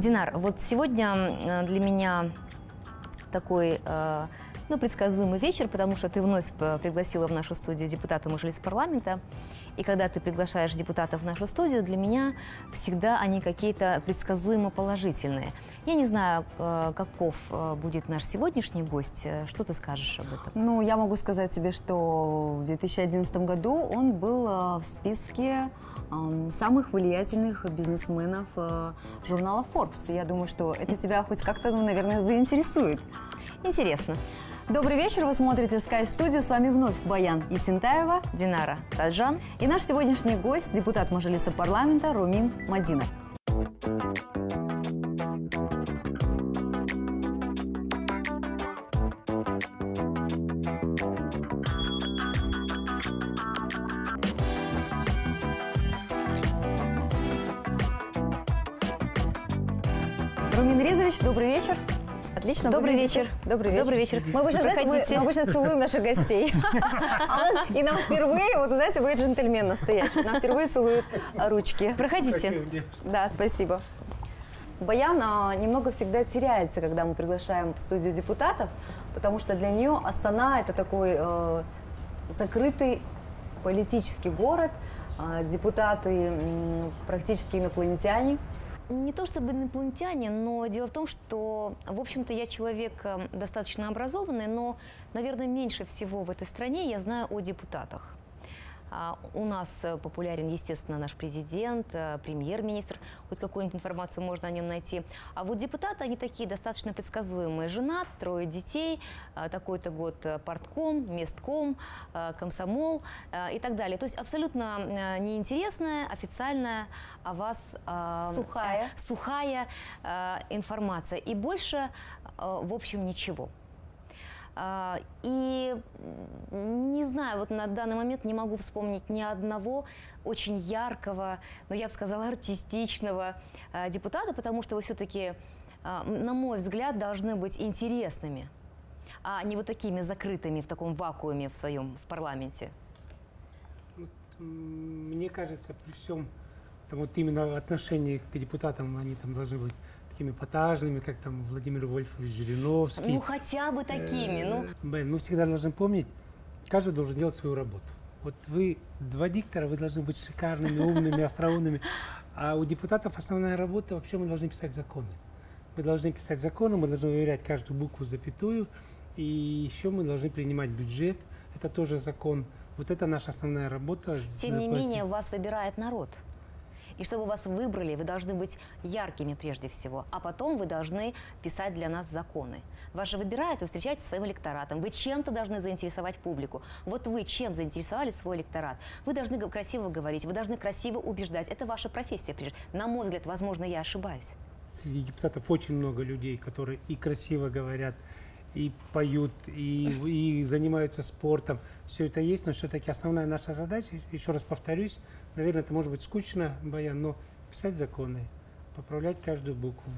Динар, вот сегодня для меня такой э, ну, предсказуемый вечер, потому что ты вновь э, пригласила в нашу студию депутата Мажилис парламента. И когда ты приглашаешь депутатов в нашу студию, для меня всегда они какие-то предсказуемо положительные. Я не знаю, каков будет наш сегодняшний гость. Что ты скажешь об этом? Ну, я могу сказать тебе, что в 2011 году он был в списке самых влиятельных бизнесменов э, журнала Forbes. Я думаю, что это тебя хоть как-то, ну, наверное, заинтересует. Интересно. Добрый вечер, вы смотрите Sky Studio. С вами вновь Баян Исентаева, Динара Таджан и наш сегодняшний гость, депутат Мажилиса парламента Румин Мадинов. добрый вечер. Отлично. Добрый вечер. Добрый вечер. Добрый вечер. Мы обычно, знаете, мы, мы обычно целуем наших гостей. А и нам впервые, вот знаете, вы джентльмен настоящий, нам впервые целуют ручки. Проходите. Да, спасибо. Баян а, немного всегда теряется, когда мы приглашаем в студию депутатов, потому что для нее Астана – это такой э, закрытый политический город, э, депутаты э, практически инопланетяне – не то чтобы инопланетяне, но дело в том, что, в общем-то, я человек э, достаточно образованный, но, наверное, меньше всего в этой стране я знаю о депутатах. А, у нас э, популярен, естественно, наш президент, э, премьер-министр. Хоть какую-нибудь информацию можно о нем найти. А вот депутаты, они такие достаточно предсказуемые. Женат, трое детей, э, такой-то год портком, местком, комсомол и так далее. То есть абсолютно неинтересная, официальная о вас сухая, сухая информация. И больше, в общем, ничего. А, и не знаю, вот на данный момент не могу вспомнить ни одного очень яркого, но я бы сказала артистичного а, депутата, потому что вы все-таки, а, на мой взгляд, должны быть интересными, а не вот такими закрытыми в таком вакууме в своем в парламенте. Мне кажется, при всем там, вот именно отношении к депутатам они там должны быть такими эпатажными, как там Владимир Вольфович Жириновский. Ну, хотя бы такими, ну. Бен, мы всегда должны помнить, каждый должен делать свою работу. Вот вы два диктора, вы должны быть шикарными, умными, остроумными. А у депутатов основная работа, вообще мы должны писать законы. Мы должны писать законы, мы должны выверять каждую букву, запятую. И еще мы должны принимать бюджет. Это тоже закон. Вот это наша основная работа. Тем не менее, вас выбирает народ. И чтобы вас выбрали, вы должны быть яркими прежде всего, а потом вы должны писать для нас законы. Вас же выбирают, вы встречаетесь со своим электоратом, вы чем-то должны заинтересовать публику. Вот вы чем заинтересовали свой электорат? Вы должны красиво говорить, вы должны красиво убеждать. Это ваша профессия, прежде. На мой взгляд, возможно, я ошибаюсь. Среди депутатов очень много людей, которые и красиво говорят, и поют, и, и занимаются спортом. Все это есть, но все-таки основная наша задача, еще раз повторюсь, наверное, это может быть скучно, Баян, но писать законы, поправлять каждую букву,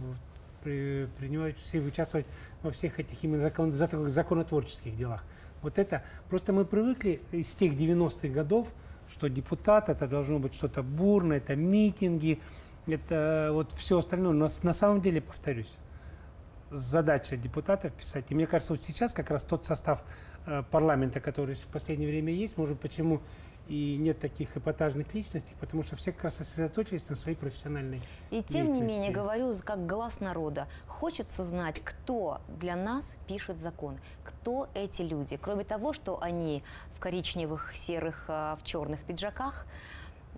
при, принимать все, участвовать во всех этих именно закон, законотворческих делах. Вот это, просто мы привыкли из тех 90-х годов, что депутат это должно быть что-то бурное, это митинги, это вот все остальное. Но на самом деле, повторюсь, задача депутатов писать. И мне кажется, вот сейчас как раз тот состав э, парламента, который в последнее время есть, может, почему и нет таких эпатажных личностей, потому что все как раз сосредоточились на своей профессиональной И тем не менее, говорю как глаз народа, хочется знать, кто для нас пишет закон, кто эти люди. Кроме того, что они в коричневых, серых, э, в черных пиджаках,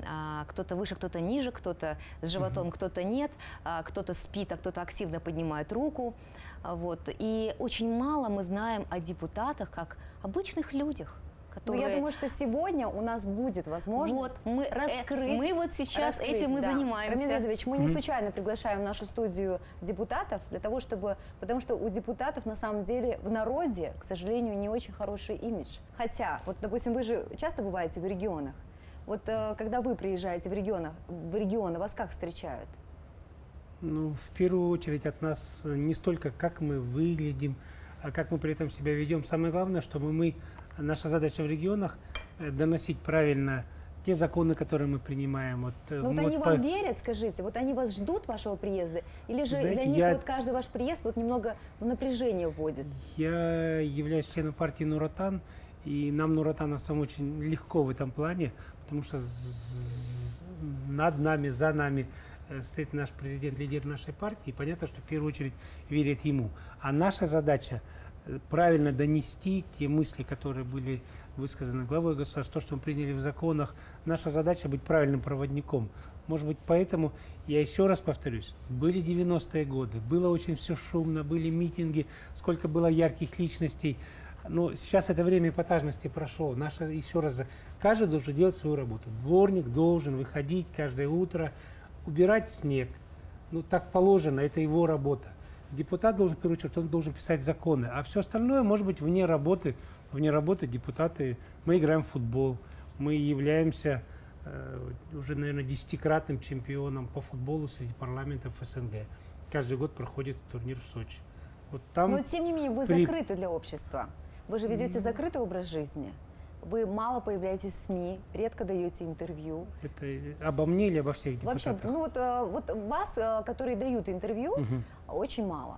а, кто-то выше, кто-то ниже, кто-то с животом, кто-то нет, а, кто-то спит, а кто-то активно поднимает руку. А, вот. И очень мало мы знаем о депутатах как обычных людях. Которые... Ну, я думаю, что сегодня у нас будет возможность вот, мы, раскрыть. Э, мы вот сейчас раскрыть, этим мы да. занимаемся. Рамиль Резович, мы не случайно приглашаем в нашу студию депутатов, для того, чтобы, потому что у депутатов на самом деле в народе, к сожалению, не очень хороший имидж. Хотя, вот, допустим, вы же часто бываете в регионах, вот э, когда вы приезжаете в, регионах, в регионы, вас как встречают? Ну, в первую очередь от нас не столько, как мы выглядим, а как мы при этом себя ведем. Самое главное, чтобы мы, наша задача в регионах э, доносить правильно те законы, которые мы принимаем. Вот, Ну вот они по- вам верят, скажите, вот они вас ждут вашего приезда, или же Знаете, для них я- вот каждый ваш приезд вот немного в напряжение вводит? Я являюсь членом партии Нуратан, и нам, нуратановцам, очень легко в этом плане, потому что над нами, за нами э, стоит наш президент, лидер нашей партии, и понятно, что в первую очередь верят ему. А наша задача правильно донести те мысли, которые были высказаны главой государства, то, что мы приняли в законах. Наша задача быть правильным проводником. Может быть, поэтому я еще раз повторюсь, были 90-е годы, было очень все шумно, были митинги, сколько было ярких личностей. Но сейчас это время эпатажности прошло. Наша, еще раз, каждый должен делать свою работу. Дворник должен выходить каждое утро, убирать снег. Ну, так положено, это его работа. Депутат должен, в первую очередь, он должен писать законы. А все остальное может быть вне работы. Вне работы депутаты, мы играем в футбол, мы являемся э, уже, наверное, десятикратным чемпионом по футболу среди парламентов СНГ. Каждый год проходит турнир в Сочи. Вот там Но тем не менее вы при- закрыты для общества. Вы же ведете закрытый образ жизни. Вы мало появляетесь в СМИ, редко даете интервью. это обо мне или обо всех Вообще, депутатах? ну вот, э, вот вас, э, которые дают интервью, Мгм. очень мало.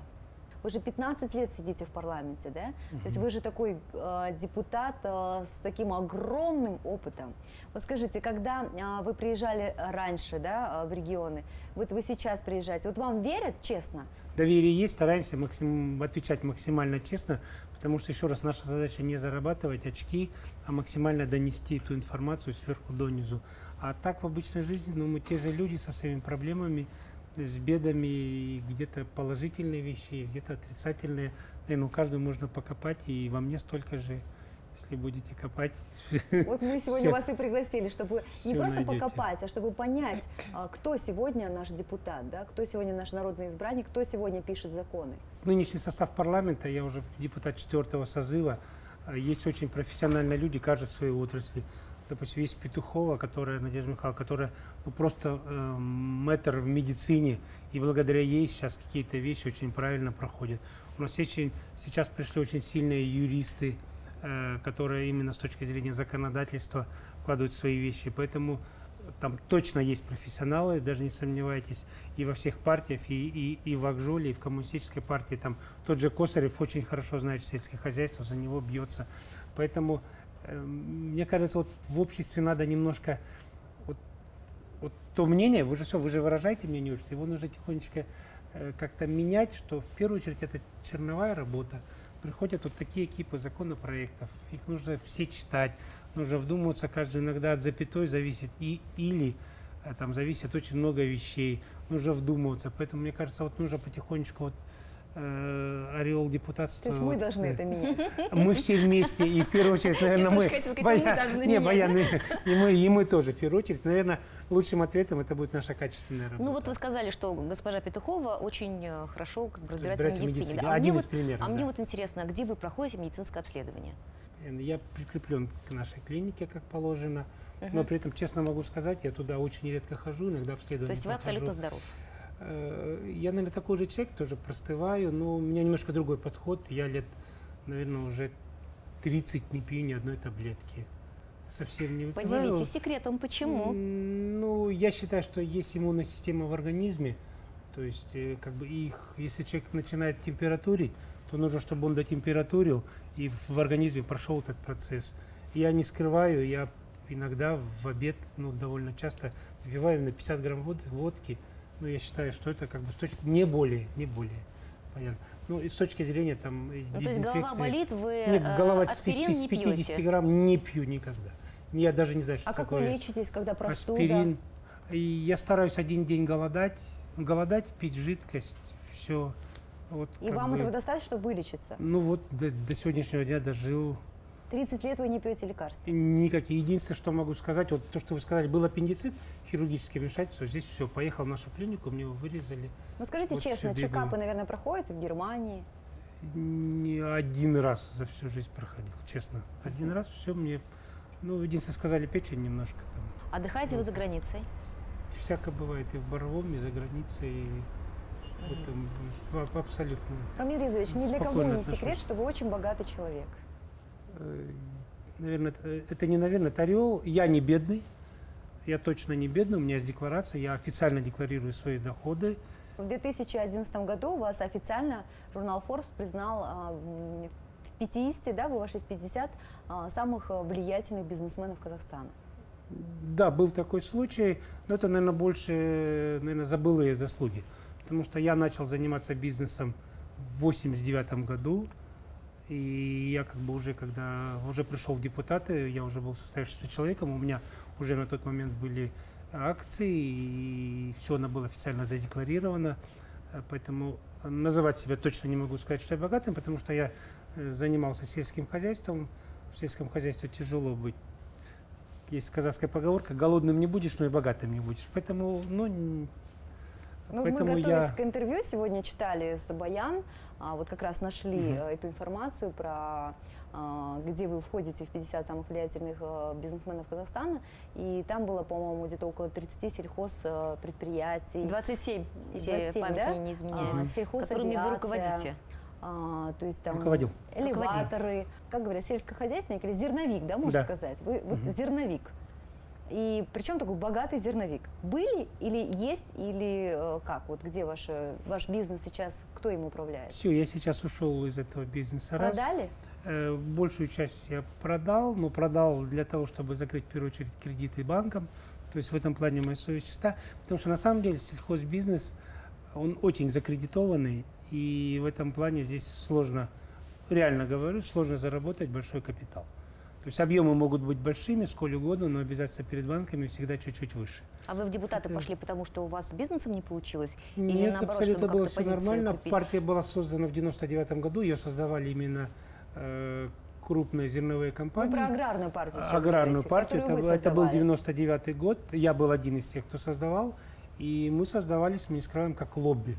Вы же 15 лет сидите в парламенте, да? То есть вы же такой э, депутат э, с таким огромным опытом. Вот скажите, когда э, вы приезжали раньше, да, э, в регионы, вот вы сейчас приезжаете, вот вам верят, честно? Доверие есть, стараемся максим- отвечать максимально честно, потому что, еще раз, наша задача не зарабатывать очки, а максимально донести эту информацию сверху донизу. А так в обычной жизни, ну, мы те же люди со своими проблемами, с бедами, и где-то положительные вещи, где-то отрицательные. Наверное, у каждого можно покопать, и во мне столько же, если будете копать. Вот мы сегодня вас и пригласили, чтобы не просто найдете. покопать, а чтобы понять, а, кто сегодня наш депутат, да, кто сегодня наш народный избранник, кто сегодня пишет законы. Нынешний состав парламента, я уже депутат четвертого созыва, а, есть очень профессиональные люди, каждый в своей отрасли. Допустим, есть Петухова, которая, Надежда Михайловна, которая ну, просто э, мэтр в медицине, и благодаря ей сейчас какие-то вещи очень правильно проходят. У нас очень, сейчас пришли очень сильные юристы, которые именно с точки зрения законодательства вкладывают свои вещи. Поэтому там точно есть профессионалы, даже не сомневайтесь, и во всех партиях, и, и, и в Акжоле, и в коммунистической партии. Там тот же Косарев очень хорошо знает сельское хозяйство, за него бьется. Поэтому, э, мне кажется, вот в обществе надо немножко вот, вот то мнение, вы же все, вы же выражаете мнение общества, его нужно тихонечко э, как-то менять, что в первую очередь это черновая работа. Приходят вот такие экипы законопроектов, их нужно все читать, нужно вдумываться каждую иногда от запятой зависит и или э, там зависит очень много вещей, нужно вдумываться. Поэтому мне кажется, вот нужно потихонечку вот э, ореол депутатства. То есть мы вот, должны э, это менять. мы все вместе, и в первую очередь, наверное, мы. сказать, не, Баян, и мы, и мы тоже, в первую очередь. Наверное, лучшим ответом это будет наша качественная работа. Ну вот вы сказали, что госпожа Петухова очень э, хорошо как бы разбирается в Разбирается в медицине. медицине. да. А, Один мне вот, примеров, а мне да. вот интересно, где вы проходите медицинское обследование? Я прикреплен к нашей клинике, как положено. Мгм. Но при этом, честно могу сказать, я туда очень редко хожу, иногда обследование То есть вы прохожу. абсолютно здоров. Э, Я, наверное, такой же человек, тоже простываю, но у меня немножко другой подход. Я лет, наверное, уже 30 не пью ни одной таблетки. Совсем не выпиваю. Поделитесь секретом, почему? Ну, я считаю, что есть иммунная система в организме. То есть, э, как бы их, если человек начинает температурить, то нужно, чтобы он дотемпературил и в организме прошел этот процесс. Я не скрываю, я иногда в обед, ну, довольно часто выпиваю на 50 грамм вод- водки. Ну, я считаю, что это как бы с точки, не более, не более. Понятно. Ну, и с точки зрения там э, Ну, то есть голова дезинфекции- болит, вы Нет, э, голова с аспирин пи- с не 50 пьете? грамм не пью никогда. Я даже не знаю, что А как такое вы лечитесь, когда простуда? аспирин. И я стараюсь один день голодать, голодать, пить жидкость, все. Вот, И как вам бы, этого достаточно, чтобы вылечиться? Ну вот до, до сегодняшнего дня дожил. 30 лет вы не пьете лекарства. Никакие. Единственное, что могу сказать, вот то, что вы сказали, был аппендицит, хирургическое вмешательство, здесь все, поехал в нашу клинику, мне его вырезали. Ну скажите Вот честно, чекапы, наверное, проходите в Германии? Не один раз за всю жизнь проходил, честно. Один раз все мне, ну, единственное, сказали печень немножко там. Отдыхаете вы за границей? Всяко бывает и в Боровом, и за границей, и в этом, в- абсолютно. Рамиль Ризович, ни для кого не секрет, отношусь. что вы очень богатый человек. Э, наверное, это, не, наверное, это орел. Я не бедный, я точно не бедный, у меня есть декларация, я официально декларирую свои доходы. В 2011 году вас официально журнал Forbes признал а, 50, да, вы вошли в 50 а, самых а, влиятельных бизнесменов Казахстана. Да, был такой случай, но это, наверное, больше, наверное, забылые заслуги. Потому что я начал заниматься бизнесом в 89 году, и я как бы уже, когда уже пришел в депутаты, я уже был состоявшимся человеком, у меня уже на тот момент были акции, и все оно было официально задекларировано. Э, Поэтому называть себя точно не могу сказать, что я богатым, потому что я э, занимался сельским хозяйством. В сельском хозяйстве тяжело быть. Есть казахская поговорка, голодным не будешь, но и богатым не будешь. Поэтому, ну, Ну, Поэтому мы готовясь я- к интервью сегодня читали с Баян, а, вот как раз нашли э, эту информацию про а, где вы входите в 50 самых влиятельных э, бизнесменов Казахстана, и там было, по-моему, где-то около 30 сельхозпредприятий. 27, если 27, память да? не А, изменяет. сельхозавиация, которыми вы руководите. А, то есть там Руководил. элеваторы, как говорят, сельскохозяйственник или зерновик, да, можно Да. сказать? Вы, вы Мгм. зерновик. И причем такой богатый зерновик. Были или есть, или э, как? Вот где ваш, ваш бизнес сейчас, кто им управляет? все, я сейчас ушел из этого бизнеса. Раз. Продали? Э, Большую часть я продал, но продал для того, чтобы закрыть в первую очередь кредиты банкам. То есть в этом плане моя совесть чиста. Потому что на самом деле сельхозбизнес, он очень закредитованный. И в этом плане здесь сложно, реально говорю, сложно заработать большой капитал. То есть объемы могут быть большими, сколь угодно, но обязательства перед банками всегда чуть-чуть выше. А вы в депутаты Это- пошли, потому что у вас с бизнесом не получилось? Или Нет, наоборот, абсолютно чтобы было все нормально. укрепить? Партия была создана в 99 году, ее создавали именно э, крупные зерновые Ну, компании. про аграрную партию сейчас аграрную говорите, партию. Это, это был создавали. 99 год. Я был один из тех, кто создавал. И мы создавались, мы не скрываем, как лобби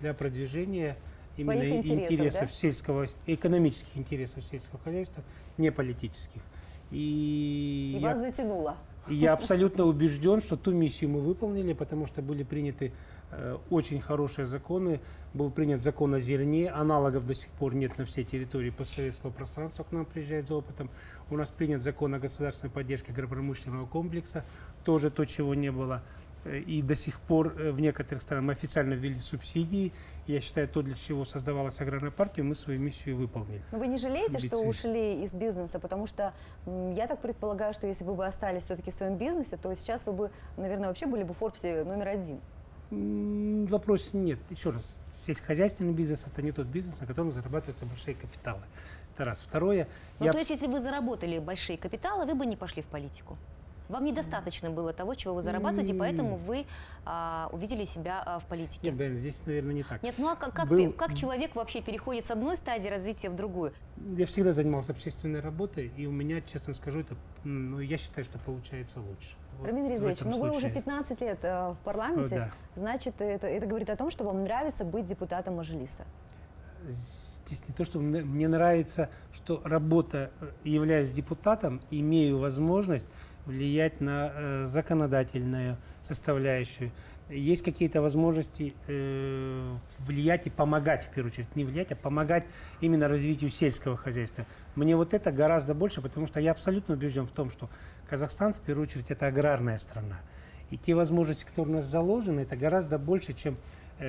для продвижения Своих именно интересов, интересов да? сельского, экономических интересов сельского хозяйства, не политических. И, И я, вас затянуло. и я абсолютно убежден, что ту миссию мы выполнили, потому что были приняты э, очень хорошие законы. Был принят закон о зерне, аналогов до сих пор нет на всей территории постсоветского пространства, к нам приезжает за опытом. У нас принят закон о государственной поддержке агропромышленного комплекса, тоже то, чего не было. И до сих пор э, в некоторых странах мы официально ввели субсидии. Я считаю, то, для чего создавалась аграрная партия, мы свою миссию выполнили. Но вы не жалеете, что ушли из бизнеса? Потому что я так предполагаю, что если бы вы остались все-таки в своем бизнесе, то сейчас вы бы, наверное, вообще были бы в Форбсе номер один. Вопрос нет. Еще раз, сельскохозяйственный бизнес это не тот бизнес, на котором зарабатываются большие капиталы. Это раз. Второе, Ну, я то есть, если бы заработали большие капиталы, вы бы не пошли в политику. Вам недостаточно было того, чего вы зарабатываете, и поэтому вы а, увидели себя а, в политике. Нет, Бен, здесь, наверное, не так. Нет, ну а как, как, Был- как человек вообще переходит с одной стадии развития в другую? Я всегда занимался общественной работой, и у меня, честно скажу, это, ну, я считаю, что получается лучше. Вот Рамин этом ну вы уже случае. 15 лет э, в парламенте, да. значит, это, это говорит о том, что вам нравится быть депутатом Мажилиса. Здесь не то, что мне мне нравится, что работа, э, являясь депутатом, имею возможность влиять на э, законодательную составляющую. Есть какие-то возможности э, влиять и помогать, в первую очередь, не влиять, а помогать именно развитию сельского хозяйства. Мне вот это гораздо больше, потому что я абсолютно убежден в том, что Казахстан, в первую очередь, это аграрная страна. И те возможности, которые у нас заложены, это гораздо больше, чем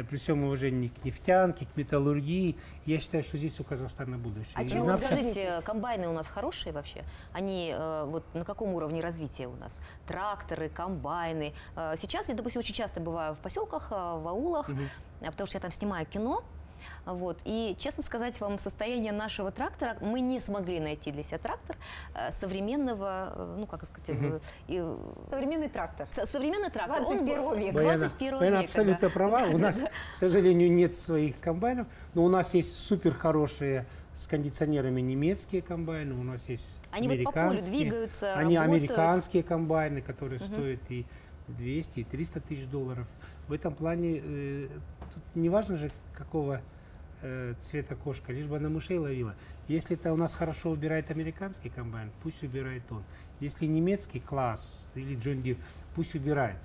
при всем уважении к нефтянке, к металлургии. Я считаю, что здесь у Казахстана будущее. А чем вы гордитесь? скажите, комбайны у нас хорошие вообще? Они э, вот на каком уровне развития у нас? Тракторы, комбайны. Э, сейчас я, допустим, очень часто бываю в поселках, э, в аулах, э, потому что я там снимаю кино. Вот. И, честно сказать вам, состояние нашего трактора, мы не смогли найти для себя трактор э, современного, э, ну, как сказать, э, и, Современный трактор. со- современный трактор. Он 21 века. Баяна, 21 Баяна века, абсолютно да. права. У нас, к сожалению, нет своих комбайнов, но у нас есть супер хорошие с кондиционерами немецкие комбайны, у нас есть Они вот по полю американские. двигаются, Они работают. американские комбайны, которые Мгм. стоят и 200, и 300 тысяч долларов. В этом плане э, тут не важно же, какого э, цвета кошка, лишь бы она мышей ловила. Если это у нас хорошо убирает американский комбайн, пусть убирает он. Если немецкий Claas или John Deere, пусть убирает.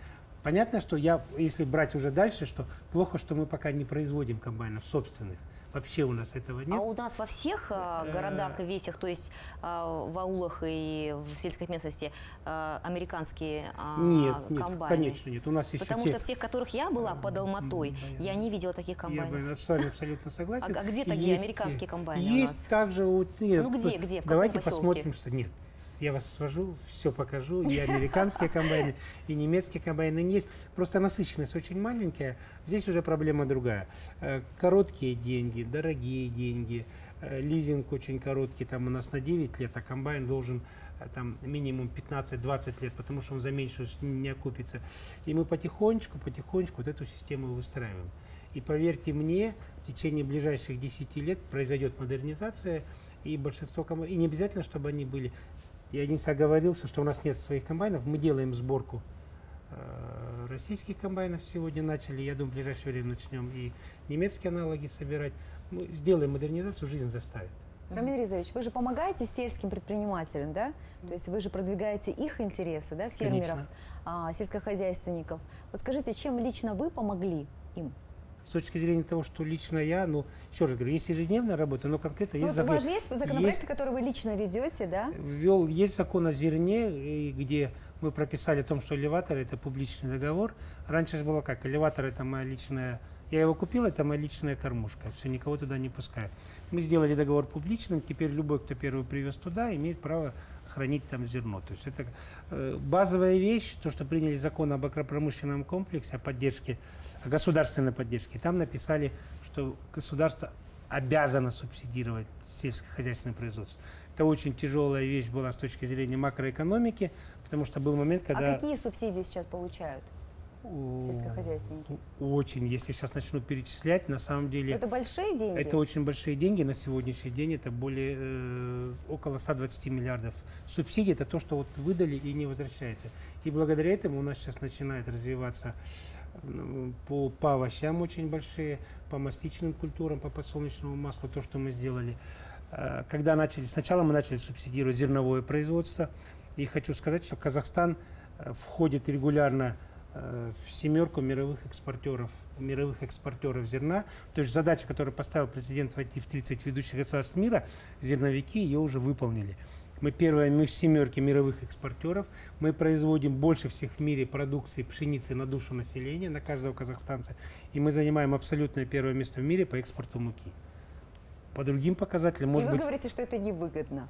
Понятно, что я, если брать уже дальше, что плохо, что мы пока не производим комбайнов собственных. Вообще у нас этого нет. А у нас во всех а, Э, городах и весях, то есть а, в аулах и в сельской местности, а, американские а, нет, нет, комбайны? конечно нет. У нас еще Потому те- что в тех, которых я была под Алматой, М, я не видела таких Я комбайнов. бы с вами абсолютно согласен. А- а где такие есть, американские э, комбайны Есть также нет, Ну, где, где, в каком Давайте поселке? посмотрим, что нет. Я вас свожу, все покажу. И американские комбайны, и немецкие комбайны есть. Просто насыщенность очень маленькая. Здесь уже проблема другая. Э, Короткие деньги, дорогие деньги. э, Лизинг очень короткий, там у нас на 9 лет, а комбайн должен э, там минимум 15-20 лет, потому что он за меньшую не окупится. И мы потихонечку, потихонечку вот эту систему выстраиваем. И поверьте мне, в течение ближайших 10 лет произойдет модернизация, и большинство комбайнов, и не обязательно, чтобы они были. Я раз оговорился, что у нас нет своих комбайнов, мы делаем сборку э, российских комбайнов сегодня начали, я думаю, в ближайшее время начнем и немецкие аналоги собирать. Мы сделаем модернизацию, жизнь заставит. Рамиль Ризович, вы же помогаете сельским предпринимателям, да? То есть вы же продвигаете их интересы, да, фермеров, Конечно. а, сельскохозяйственников. Вот скажите, чем лично вы помогли им? С точки зрения того, что лично я, ну, еще раз говорю, есть ежедневная работа, но конкретно Ну, есть вот у закон. вас же есть законопроекты, которые вы лично ведете, да? ввел, есть закон о зерне, где мы прописали о том, что элеватор это публичный договор. Раньше же было как, элеватор это моя личная, я его купил, это моя личная кормушка, все, никого туда не пускаю. Мы сделали договор публичным, теперь любой, кто первый привез туда, имеет право хранить там зерно. То есть это э, базовая вещь, то, что приняли закон об агропромышленном комплексе, о поддержке, о государственной поддержке. Там написали, что государство обязано субсидировать сельскохозяйственное производство. Это очень тяжелая вещь была с точки зрения макроэкономики, потому что был момент, когда... А какие субсидии сейчас получают сельскохозяйственники? Очень, если сейчас начну перечислять, на самом деле... Это большие деньги? Это очень большие деньги на сегодняшний день. Это более э, около 120 миллиардов. Субсидии это то, что вот выдали и не возвращается. И благодаря этому у нас сейчас начинает развиваться м, по, по овощам очень большие, по масличным культурам, по подсолнечному маслу, то, что мы сделали. Э, Когда начали, сначала мы начали субсидировать зерновое производство. И хочу сказать, что Казахстан э, входит регулярно в семерку мировых экспортеров мировых экспортеров зерна. То есть задача, которую поставил президент войти в 30 ведущих государств мира, зерновики ее уже выполнили. Мы первые, мы в семерке мировых экспортеров. Мы производим больше всех в мире продукции пшеницы на душу населения, на каждого казахстанца. И мы занимаем абсолютное первое место в мире по экспорту муки. По другим показателям, И может вы быть, говорите, что это невыгодно.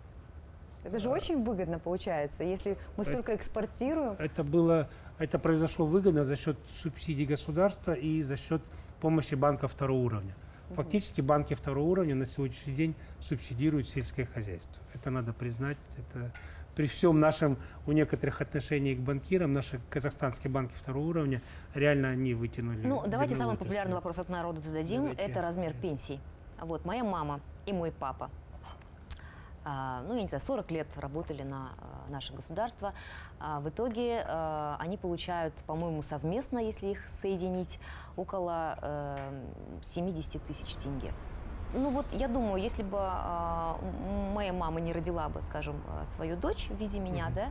Это же очень выгодно получается, если мы столько экспортируем. это было, это произошло выгодно за счет субсидий государства и за счет помощи банка второго уровня. Фактически банки второго уровня на сегодняшний день субсидируют сельское хозяйство. Это надо признать. Это при всем нашем, у некоторых отношении к банкирам, наши казахстанские банки второго уровня, реально они вытянули. Ну, давайте самый популярный вопрос от народа зададим. Давайте. Это размер пенсий. Вот, моя мама и мой папа, ну, я не знаю, 40 лет работали на а, наше государство. А в итоге а, они получают, по-моему, совместно, если их соединить, около э, 70 тысяч тенге. Ну вот я думаю, если бы а, моя мама не родила бы, скажем, а, свою дочь в виде меня, да,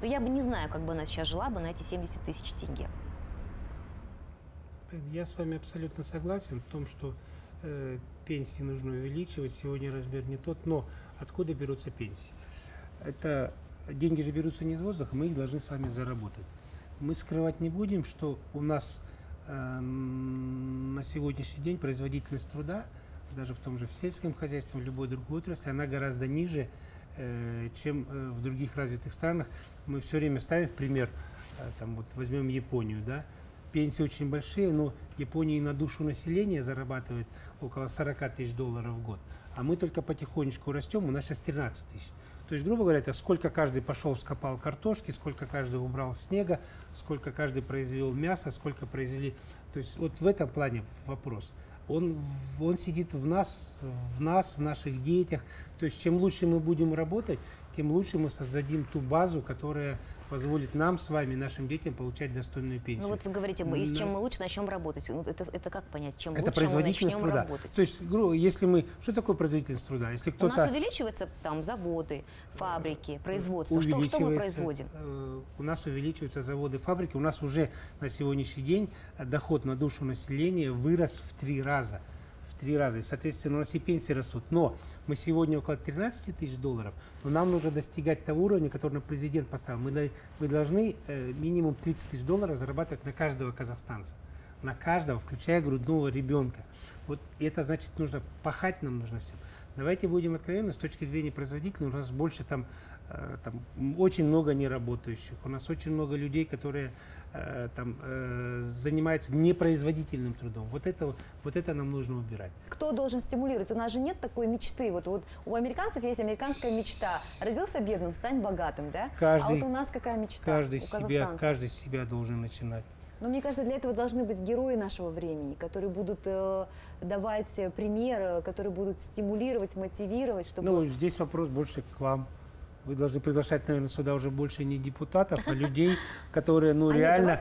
то я бы не знаю, как бы она сейчас жила бы на эти 70 тысяч тенге. Я с вами абсолютно согласен в том, что э, пенсии нужно увеличивать. Сегодня размер не тот, но откуда берутся пенсии? Это деньги же берутся не из воздуха, мы их должны с вами заработать. Мы скрывать не будем, что у нас э, на сегодняшний день производительность труда, даже в том же в сельском хозяйстве, в любой другой отрасли, она гораздо ниже, э, чем э, в других развитых странах. Мы все время ставим пример, э, там вот возьмем Японию, да, пенсии очень большие, но Япония на душу населения зарабатывает около 40 тысяч долларов в год. А мы только потихонечку растем, у нас сейчас 13 тысяч. То есть, грубо говоря, это сколько каждый пошел, скопал картошки, сколько каждый убрал снега, сколько каждый произвел мяса, сколько произвели. То есть вот в этом плане вопрос. Он, он сидит в нас, в нас, в наших детях. То есть чем лучше мы будем работать, тем лучше мы создадим ту базу, которая позволит нам с вами, нашим детям получать достойную пенсию. Ну вот вы говорите, мы- и с чем мы лучше начнем работать. Ну, это, это как понять, чем это лучше мы производительность начнем труда. работать? То есть, если мы... Что такое производительность труда? Если У кто-то... нас увеличиваются там заводы, фабрики, производство. Что, что мы производим? э, У нас увеличиваются заводы, фабрики. У нас уже на сегодняшний день э, доход на душу населения вырос в три раза. Три раза. И, соответственно, у нас и пенсии растут. Но мы сегодня около 13 тысяч долларов, но нам нужно достигать того уровня, который нам президент поставил. Мы, мы должны э, минимум 30 тысяч долларов зарабатывать на каждого казахстанца. На каждого, включая грудного ребенка. Вот это значит, нужно пахать нам нужно всем. Давайте будем откровенны, с точки зрения производителя, у нас больше там, э, там очень много неработающих, у нас очень много людей, которые там э, занимаются непроизводительным трудом. Вот это, вот это нам нужно убирать. Кто должен стимулировать? У нас же нет такой мечты. Вот, вот у американцев есть американская мечта. Родился бедным, стань богатым, да? Каждый- а вот у нас какая мечта? Каждый себя, каждый себя должен начинать. Но мне кажется, для этого должны быть герои нашего времени, которые будут э, давать э, пример, э, которые будут стимулировать, мотивировать, чтобы... Ну, здесь вопрос больше к вам. Вы должны приглашать, наверное, сюда уже больше не депутатов, а людей, которые, ну, А реально,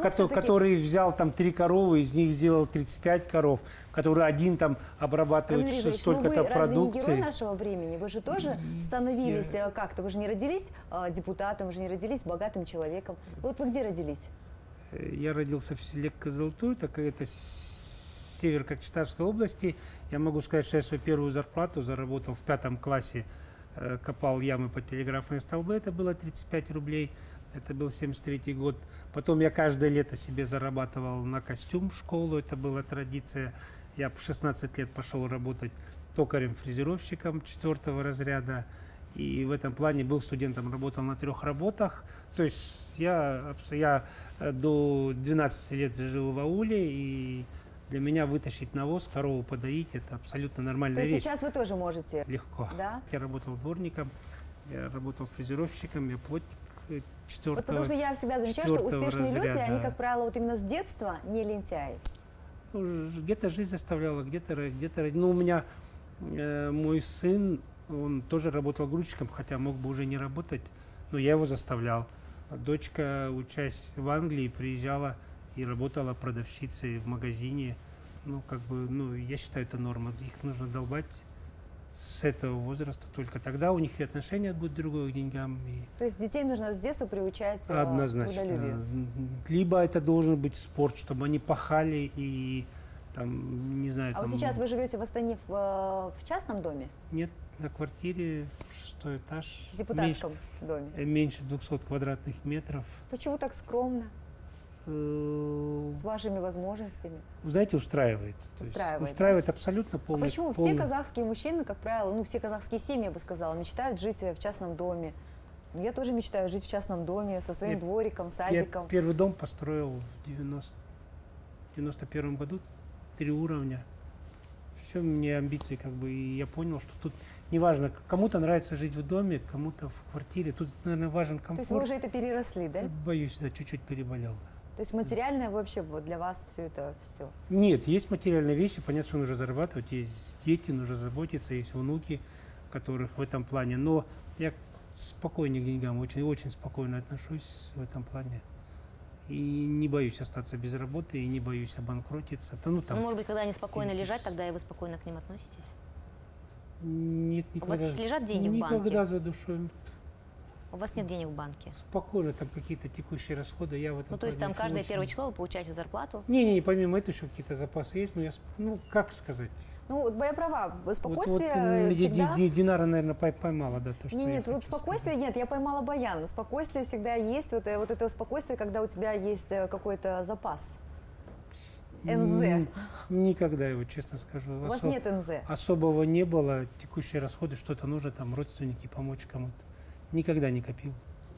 ко- который взял там три коровы, из них сделал 35 коров, который один там обрабатывает Ризович, ну столько-то вы разве не герой продукции. нашего времени? Вы же тоже становились э, как-то, вы же не родились э, депутатом, вы же не родились богатым человеком. Вот вы где родились? Э, Я родился в селе Козылтой, так это север Кокчетавской области. Я могу сказать, что я свою первую зарплату заработал в пятом классе, копал ямы под телеграфные столбы, это было 35 рублей, это был 73 год. Потом я каждое лето себе зарабатывал на костюм в школу, это была традиция. Я в 16 лет пошел работать токарем-фрезеровщиком четвертого разряда. И в этом плане был студентом, работал на трех работах. То есть я, я э, до 12 лет жил в ауле, и для меня вытащить навоз, корову подоить, это абсолютно То нормальная есть вещь. сейчас вы тоже можете, Легко. да? Я работал дворником, я работал фрезеровщиком, я плотник э, Вот потому что четвертого. я всегда замечаю, что четвертого успешные люди, разряда. они, как правило, вот именно с детства не лентяи. Ну, где-то жизнь заставляла, где-то, где-то. ро- Ну, у меня э, мой сын, он тоже работал грузчиком, хотя мог бы уже не работать, но я его заставлял. Дочка, учась в Англии, приезжала и работала продавщицей в магазине. Ну, как бы, ну, я считаю, это норма. Их нужно долбать с этого возраста. Только тогда у них и отношение будет другое к деньгам. И То есть детей нужно с детства приучать э, Однозначно. трудолюбию. Либо это должен быть спорт, чтобы они пахали и там, не знаю, А там... вот сейчас вы живете в Астане в, э, в частном доме, Нет, на квартире шестой этаж. в депутатском доме? Меньше, э, меньше 200 квадратных метров. Почему так скромно, с вашими возможностями? Вы знаете, устраивает. Есть Устраивает, да? устраивает абсолютно А полный. почему все полный- казахские мужчины, как правило, ну все казахские семьи, я бы сказала, мечтают жить э, в частном доме? Ну, я тоже мечтаю жить в частном доме со своим Я- двориком, Я садиком. первый дом построил в 90, 91 году, три уровня. Все, мне амбиции как бы, и я понял, что тут неважно, кому-то нравится жить в доме, кому-то в квартире, тут, наверное, важен То есть вы комфорт. уже это переросли, да? Боюсь, да, чуть-чуть переболел. То есть материальное вообще вот для вас все это все. Нет, есть материальные вещи, понятно, что нужно зарабатывать, есть дети, нужно заботиться, есть внуки, которых в этом плане. Но я спокойнее к деньгам, очень, очень спокойно отношусь в этом плане. И не боюсь остаться без работы, и не боюсь обанкротиться. Да, ну, там, Ну, может быть, когда они спокойно финтифлюс. лежат, тогда и вы спокойно к ним относитесь? нет, никогда, У вас лежат деньги в никогда банке? за душой. У вас нет денег в банке. Спокойно, там какие-то текущие расходы, я в этом Ну, то есть там каждое очень- первое число вы получаете зарплату. Не-не, помимо этого еще какие-то запасы есть, но я, ну, как сказать. Ну, вот я права, Вот- вот, спокойствие м, э, Ди- всегда... Ди- Динара, наверное, пой- поймала, да, то, что Не, я нет, вот хочу сказать. спокойствие нет, я поймала Баян. Спокойствие всегда есть, вот, э, вот это спокойствие, когда у тебя есть э, какой-то запас. НЗ. Никогда его, честно скажу. У вас нет НЗ. Особого не было. Текущие расходы, что-то нужно, там, родственники помочь кому-то. Никогда не копил,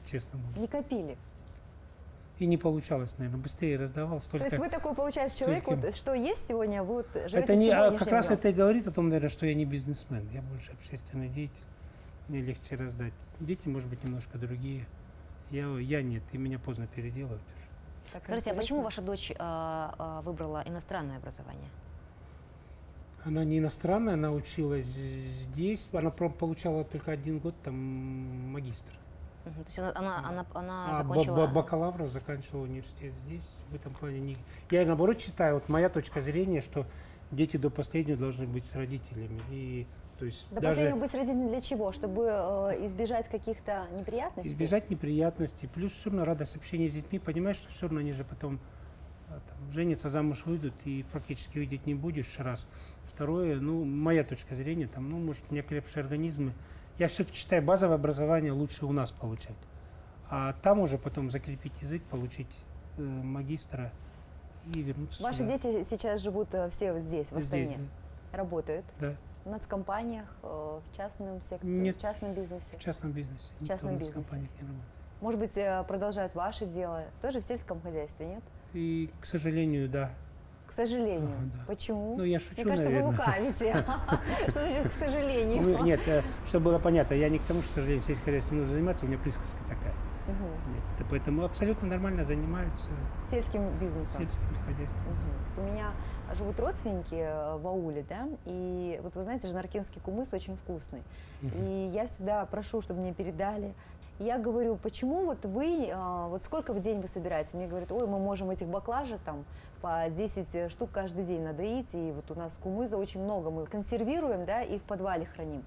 честно говоря. Не копили. И не получалось, наверное. Быстрее раздавал То столько. есть вы такой, получается, человек, вот, что есть сегодня, вы вот живете это не, а как раз это и говорит о том, наверное, что я не бизнесмен. Я больше общественный деятель. Мне легче раздать. Дети, может быть, немножко другие. Я, я нет, и меня поздно переделывать. уже. Так Скажите, а почему ваша дочь а, а, выбрала иностранное образование? Она не иностранная, она училась здесь. Она получала только один год там магистр. То есть она, она, она, она А закончила... ба- бакалавра заканчивала университет здесь. В этом плане не... Я наоборот считаю, вот моя точка зрения, что дети до последнего должны быть с родителями. И то есть Да даже последнего быть с родителями для чего? Чтобы э, избежать каких-то неприятностей? избежать неприятностей. Плюс все равно радость общения с детьми. Понимаешь, что все равно они же потом а, там, женятся, замуж выйдут и практически видеть не будешь раз. Второе, ну, моя точка зрения, там, ну, может, неокрепшие организмы. Я все-таки считаю, базовое образование лучше у нас получать. А там уже потом закрепить язык, получить э, магистра и вернуться Ваши сюда. дети сейчас живут э, все вот здесь, в Астане, Здесь, работают да, в нацкомпаниях, э, в частном секторе, Нет. в частном бизнесе. в частном бизнесе. В частном Никто у нас в бизнесе. компаниях не работает. Может быть, э, продолжают ваше дело, тоже в сельском хозяйстве, нет? И, к сожалению, да. Сожалению. Ага, да. Почему? Ну, я Мне шучу, кажется, наверное. вы лукавите. Что значит к сожалению? Нет, э, чтобы было понятно, я не к тому, что, к сожалению, сельским хозяйством нужно заниматься, у меня присказка такая. Поэтому абсолютно нормально занимаются Сельским бизнесом. сельским хозяйством. У меня живут родственники э, в ауле, да, и вот вы знаете, жнаркинский кумыс очень вкусный. И я всегда прошу, чтобы мне передали. Я говорю, почему вот вы, а, вот сколько в день вы собираете? Мне говорят, ой, мы можем этих баклажек там по 10 штук каждый день надоить, и вот у нас кумыза очень много, мы консервируем, да, и в подвале храним.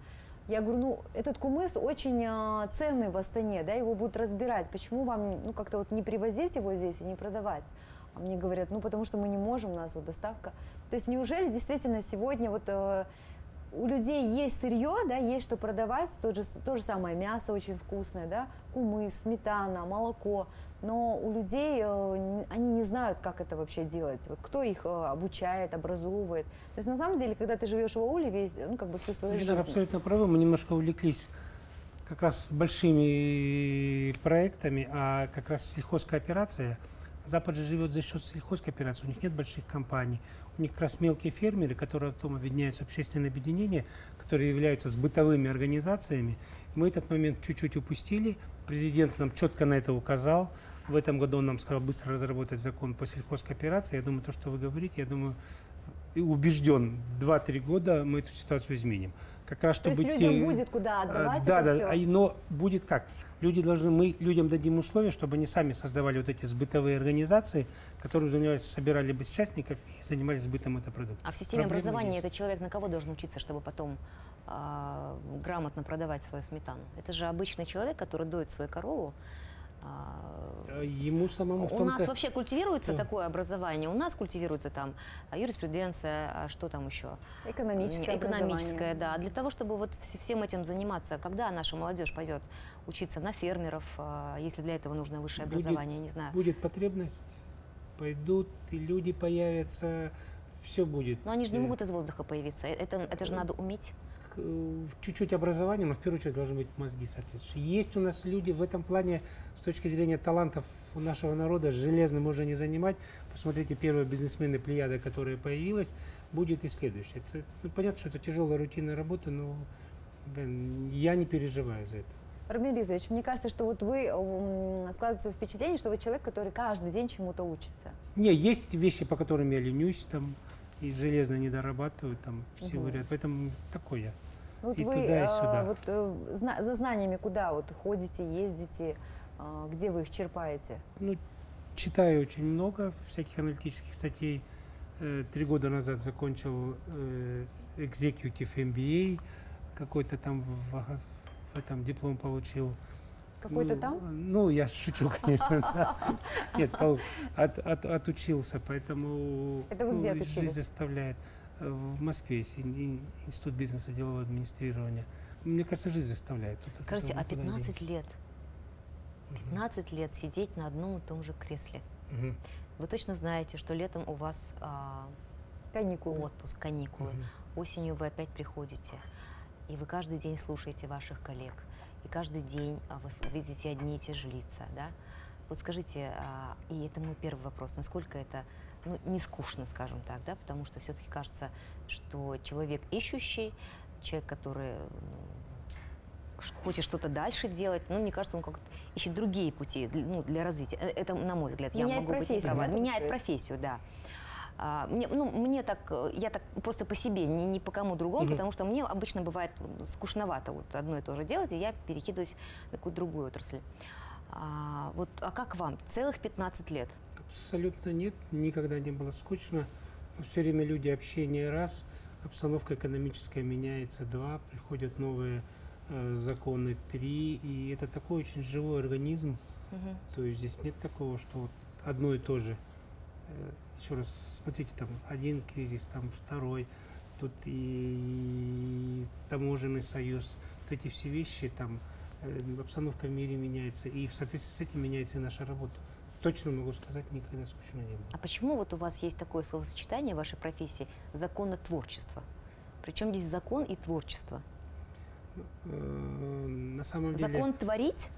Я говорю, ну, этот кумыс очень а, ценный в Астане, да, его будут разбирать. Почему вам, ну, как-то вот не привозить его здесь и не продавать? А мне говорят, ну, потому что мы не можем, у нас вот доставка. То есть неужели действительно сегодня вот э, у людей есть сырье, да, есть что продавать, тот же, то же самое мясо очень вкусное, да, кумыс, сметана, молоко, но у людей э, они не знают, как это вообще делать, вот кто их э, обучает, образовывает. То есть на самом деле, когда ты живешь в ауле весь, ну, как бы всю свою Эльдар жизнь, абсолютно правы, мы немножко увлеклись как раз большими проектами, а как раз сельхозкооперация. Запад же живет за счет сельхозкооперации, у них нет больших компаний, у них как раз мелкие фермеры, которые потом объединяются в общественные объединения, которые являются с бытовыми организациями. Мы этот момент чуть-чуть упустили, президент нам четко на это указал, в этом году он нам сказал быстро разработать закон по сельхозкооперации. Я думаю, то, что вы говорите, я думаю, убежден, 2-3 года мы эту ситуацию изменим. Как раз, то есть чтобы людям те- будет куда отдавать а, да, да, всё. а но будет как? Люди должны, мы людям дадим условия, чтобы они сами создавали вот эти сбытовые организации, которые занимались, собирали бы частников и занимались сбытом этого продукта. А в системе Проблемы образования этот человек на кого должен учиться, чтобы потом а, грамотно продавать свою сметану? Это же обычный человек, который доит свою корову. А, Ему самому в у нас вообще культивируется Да. такое образование. У нас культивируется там а, юриспруденция, а что там еще? Экономическое, Экономическое, да. Для того, чтобы вот вс- всем этим заниматься, когда наша молодежь пойдет учиться на фермеров, если для этого нужно высшее Будет- образование, не знаю. Будет потребность, пойдут, и люди появятся, все будет. Но они же не Э, могут из воздуха появиться. Э, Это, это же надо уметь. Э, чуть-чуть образования, но в первую очередь должны быть мозги соответствующие. Есть у нас люди в этом плане, с точки зрения талантов у нашего народа, железным можно не занимать. Посмотрите, первые бизнесмены Плеяда, которая появилась, будет и следующая. Это, ну, понятно, что это тяжелая рутинная работа, но блин, я не переживаю за это. Рамиль Ризович, мне кажется, что вот вы, складывается впечатление, что вы человек, который каждый день чему-то учится. Не, есть вещи, по которым я ленюсь, там, и железно не дорабатываю, там, в силу Мгм. ряд. Поэтому такой я. Ну, Вот И вы туда, и э, сюда. вот, э, за знаниями куда вот ходите, ездите, э, где вы их черпаете? Ну, читаю очень много всяких аналитических статей. Э, Три года назад закончил э, Executive MBA, какой-то там в, в этом диплом получил. Какой-то Ну, там? Ну, я шучу, конечно. Нет, пол- от- от- отучился, поэтому Это вы ну, где жизнь отучились? заставляет. Э, В Москве Институт бизнеса делового администрирования. Мне кажется, жизнь заставляет. Тут Скажите, а никуда не 15 лет? 15 лет сидеть на одном и том же кресле. Вы точно знаете, что летом у вас а, Каникулы. отпуск, каникулы. Осенью вы опять приходите, и вы каждый день слушаете ваших коллег, и каждый день а, вы видите одни и те же лица, да? Вот скажите, а, и это мой первый вопрос, насколько это ну, не скучно, скажем так, да, потому что все-таки кажется, что человек ищущий, человек, который хочет что-то дальше делать, ну, мне кажется, он как-то ищет другие пути для, ну, для развития. Э, Это, на мой взгляд, я Меняет могу быть не профессию, права. Меняет профессию, да. А, мне, ну, мне так, э, я так просто по себе, не, не по кому другому, Мгм. потому что мне обычно бывает ну, скучновато вот одно и то же делать, и я перекидываюсь в такую другую отрасль. А, вот, а как вам? Целых 15 лет. Абсолютно нет, никогда не было скучно. Все время люди общение раз, обстановка экономическая меняется два, приходят новые э, законы три, и это такой очень живой организм. То есть здесь нет такого, что вот одно и то же. Еще раз смотрите, там один кризис, там второй, тут и таможенный союз, вот эти все вещи, там э, обстановка в мире меняется, и в соответствии с этим меняется и наша работа. Точно могу сказать, никогда скучно не было. А почему вот у вас есть такое словосочетание в вашей профессии законотворчество? Причем здесь закон и творчество? Э, На самом деле... Закон творить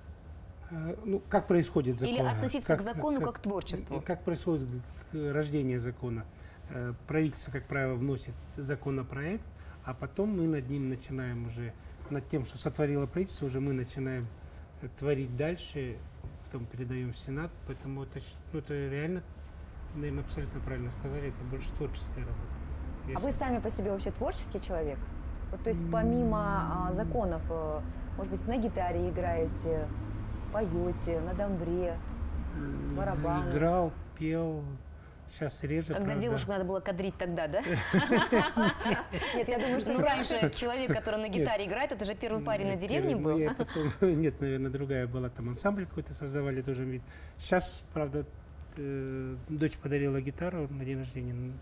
Э, Ну, как происходит закон? или относиться к закону как, к творчеству? Как происходит рождение закона? Э, Правительство, как правило, вносит законопроект, а потом мы над ним начинаем уже, над тем, что сотворило правительство, уже мы начинаем э, творить дальше, потом передаем в Сенат, поэтому это, ну, это реально, наверное, абсолютно правильно сказали, это больше творческая работа. Я А вы сами по себе вообще творческий человек? Вот, то есть помимо а, законов, э, может быть, на гитаре играете, поете, на домбре? Барабаны. Играл, пел, сейчас реже, Когда правда. девушек надо было кадрить тогда, да? Нет, я думаю, что Ну, раньше человек, который на гитаре играет, это же первый парень на деревне ну, был. я потом- нет, наверное, другая была. Там ансамбль какой-то создавали тоже. Сейчас, правда, э, дочь подарила гитару на день рождения.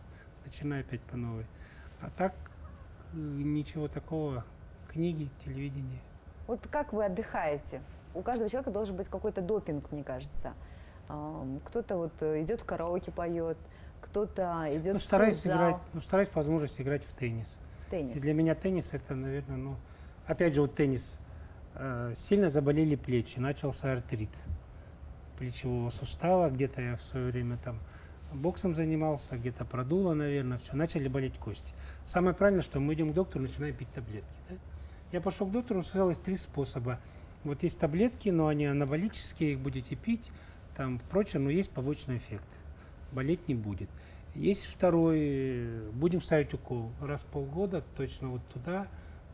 Начинаю опять по новой. А так ничего такого. Книги, телевидение. Вот как вы отдыхаете? У каждого человека должен быть какой-то допинг, мне кажется. Кто-то вот э, идет в караоке, поет, кто-то идет Ну, стараюсь играть, ну, стараюсь по возможности играть в теннис. теннис. И для меня теннис это, наверное, ну, опять же, вот теннис. Э, сильно заболели плечи, начался артрит плечевого сустава, где-то я в свое время там боксом занимался, где-то продуло, наверное, все, начали болеть кости. Самое правильное, что мы идем к доктору, начинаем пить таблетки. да. Я пошел к доктору, он сказал, есть три способа. Вот есть таблетки, но они анаболические, их будете пить, там прочее, но есть побочный эффект. Болеть не будет. Есть второй, э, будем ставить укол раз в полгода, точно вот туда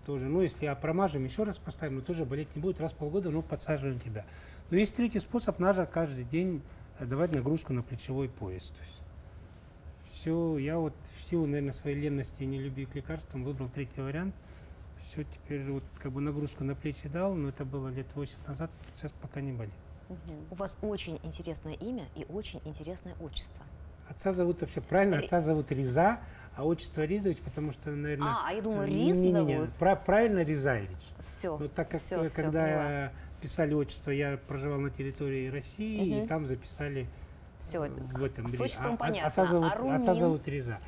тоже. Ну, если а промажем, еще раз поставим, но тоже болеть не будет. Раз в полгода, ну, подсаживаем тебя. Но есть третий способ, надо каждый день э, давать нагрузку на плечевой пояс. То есть все, я вот в силу, наверное, своей ленности и нелюбви к лекарствам выбрал третий вариант. Все, теперь вот как бы нагрузку на плечи дал, но это было лет 8 назад, сейчас пока не болит. У вас очень интересное имя и очень интересное отчество. Отца зовут вообще правильно, Ри- отца зовут Риза, а отчество Ризович, потому что, наверное... А, а я думаю, Риз не-не-не, зовут. пра- правильно Ризаевич. Все. Но так как всё, когда поняла. писали отчество, я проживал на территории России, Мгм. и там записали Все, э, в этом. с отчеством а- понятно. Отца зовут, а Румин? отца зовут Риза.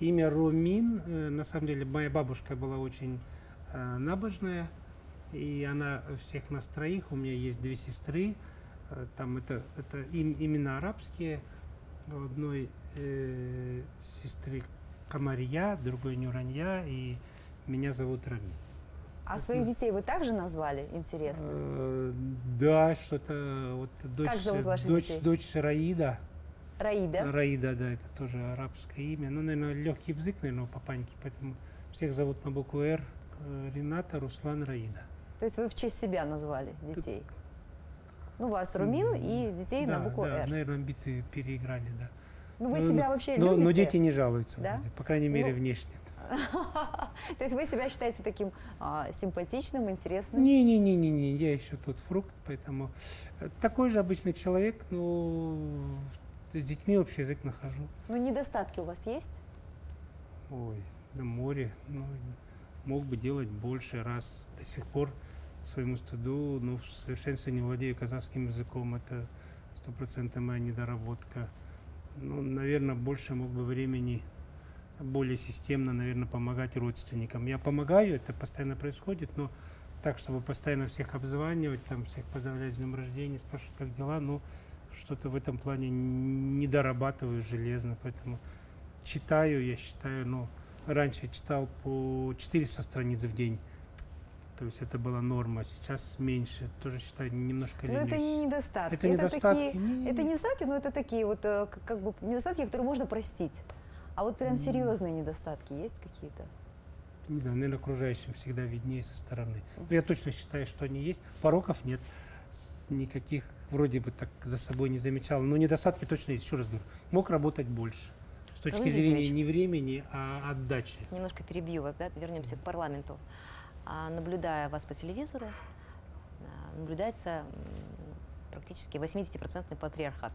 Имя Румин, э, на самом деле, моя бабушка была очень э, набожная, и она всех нас троих, у меня есть две сестры, там это, это им- имена арабские, у одной э, сестры Камария, другой Нюранья, и меня зовут Рами. А своих детей вы также назвали? Интересно. Э, Да, что-то вот дочь, зовут ваших дочь, детей? дочь Раида. Раида. Раида, да, это тоже арабское имя. Ну, наверное, легкий язык, наверное, у папаньки, поэтому всех зовут на букву Р. Э, Рената, Руслан, Раида. То есть вы в честь себя назвали детей? Ну, вас Румин и детей да, на букву да, «Р». наверное, амбиции переиграли, да. Ну, вы Ну, себя ну, вообще но, любите? но дети не жалуются, Да? вроде, по крайней мере, Ну, внешне. То есть вы себя считаете таким а, симпатичным, интересным? Не-не-не-не, я еще тот фрукт, поэтому э, такой же обычный человек, но с детьми общий язык нахожу. Ну, недостатки у вас есть? Ой, на море. Ну, мог бы делать больше раз. До сих пор своему стыду, ну, в совершенстве не владею казахским языком. Это стопроцентная моя недоработка. Ну, наверное, больше мог бы времени более системно, наверное, помогать родственникам. Я помогаю, это постоянно происходит, но так, чтобы постоянно всех обзванивать, там, всех поздравлять с днем рождения, спрашивать, как дела, ну, что-то в этом плане не дорабатываю железно, поэтому читаю, я считаю, ну, раньше читал по 400 страниц в день, то есть это была норма, сейчас меньше, тоже считаю, немножко Ну, это ленюсь. не недостатки. Это недостатки. такие- Не-не-не. это не недостатки, но это такие вот э, как бы недостатки, которые можно простить. А вот прям серьезные недостатки есть какие-то? Не знаю, наверное, окружающим всегда виднее со стороны. Но я точно считаю, что они есть. Пороков нет. Никаких вроде бы так за собой не замечал. Но недостатки точно есть. Еще раз говорю, мог работать больше. С точки Владимир зрения не времени, а отдачи. Немножко перебью вас, да, вернемся к парламенту. А, наблюдая вас по телевизору, а, наблюдается практически 80% патриархат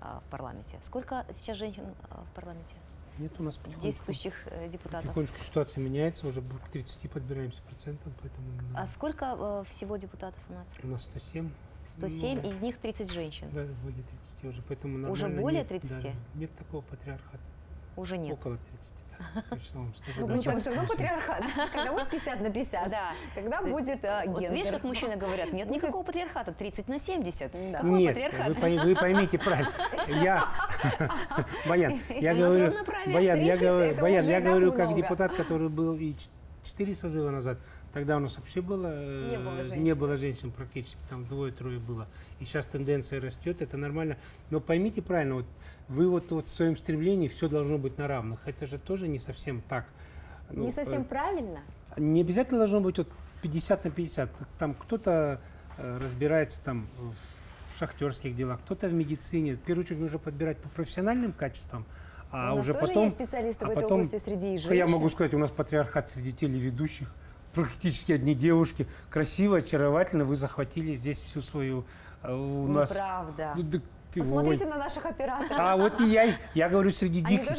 а, в парламенте. Сколько сейчас женщин в парламенте? Нет у нас действующих э, депутатов. Потихонечку ситуация меняется, уже к 30 подбираемся процентам, поэтому ну, А сколько э, всего депутатов у нас? у нас 107. 107, Ну, из них 30 женщин. Да, более 30 уже, поэтому Уже более нет, да, 30? да, нет такого патриархата. Уже нет. Около 30, Ну, да. будет все равно патриархат. Когда будет 50 на 50, Да. тогда будет э, Вот гендер. видишь, как мужчины говорят, нет никакого патриархата, 30 на 70. Да. Какой Нет, патриархат? вы, пой- вы поймите правильно. Я, Баян, я говорю. Баян, я 30 говорю, Баян, я говорю, как депутат, который был и 4 созыва назад. Тогда у нас вообще было, э, Не было женщин. не было женщин практически, там двое-трое было. И сейчас тенденция растет, это нормально. Но поймите правильно, вот вы вот, вот в своем стремлении все должно быть на равных. Это же тоже не совсем так. Ну, Не совсем э, правильно. не обязательно должно быть вот 50 на 50. Там кто-то э, разбирается там в шахтерских делах, кто-то в медицине. В первую очередь нужно подбирать по профессиональным качествам, а у нас уже тоже потом... есть специалисты а в этой потом- области среди женщин. Я могу сказать, у нас патриархат среди телеведущих. Практически одни девушки. Красиво, очаровательно. Вы захватили здесь всю свою... э, У нас... Неправда. Ну, да ты- Посмотрите ой. на наших операторов. А вот и я, я говорю, среди, дик-